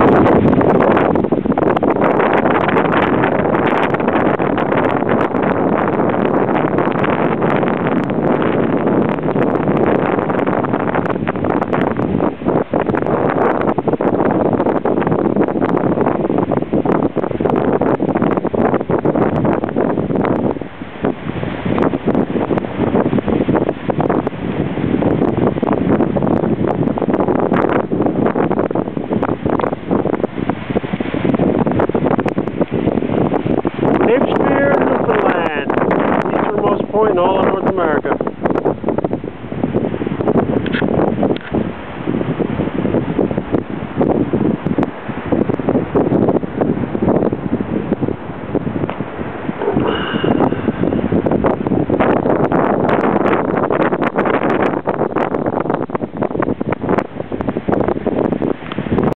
Thank Shakespeare is. Easternmost point in all of North America.